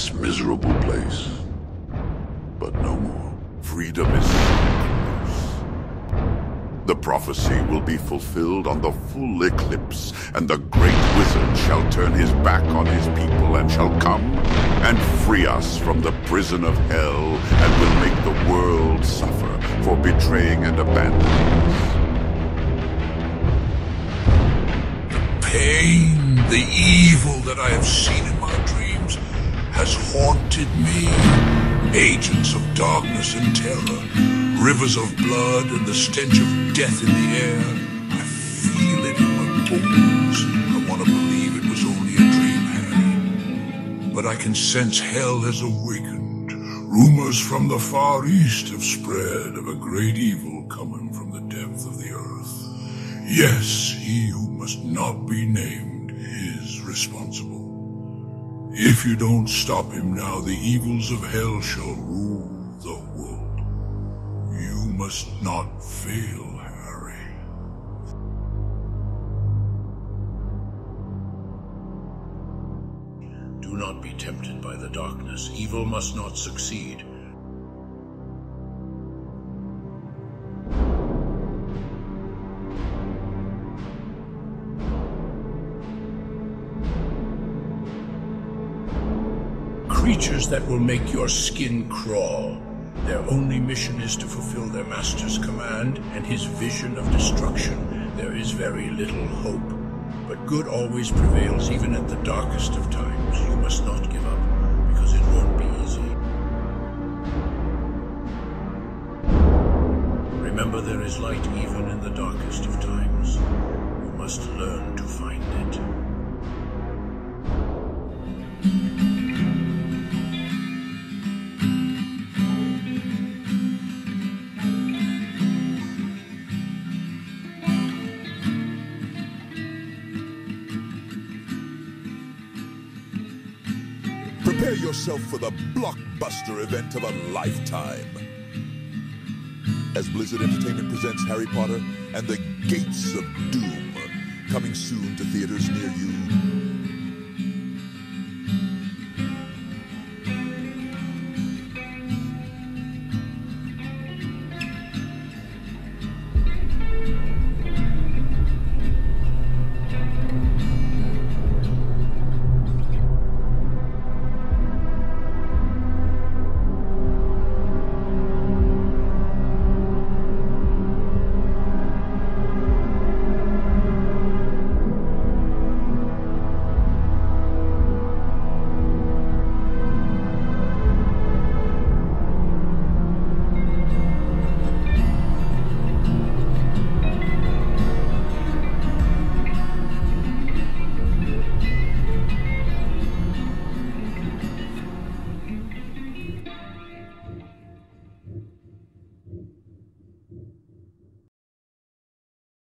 this miserable place. But no more. Freedom is close. The prophecy will be fulfilled on the full eclipse, and the great wizard shall turn his back on his people and shall come and free us from the prison of hell and will make the world suffer for betraying and abandoning us. The pain, the evil that I have seen in my dreams me. Agents of darkness and terror, rivers of blood and the stench of death in the air. I feel it in my bones. I want to believe it was only a dream, Harry. But I can sense hell has awakened. Rumors from the far east have spread of a great evil coming from the depth of the earth. Yes, he who must not be named is responsible. If you don't stop him now, the evils of hell shall rule the world. You must not fail, Harry. Do not be tempted by the darkness. Evil must not succeed. Creatures that will make your skin crawl. Their only mission is to fulfill their master's command and his vision of destruction. There is very little hope. But good always prevails even at the darkest of times. You must not give up, because it won't be easy. Remember there is light even in the darkest of times. You must learn to find it. Prepare yourself for the blockbuster event of a lifetime. As Blizzard Entertainment presents Harry Potter and the Gates of Doom, coming soon to theaters near you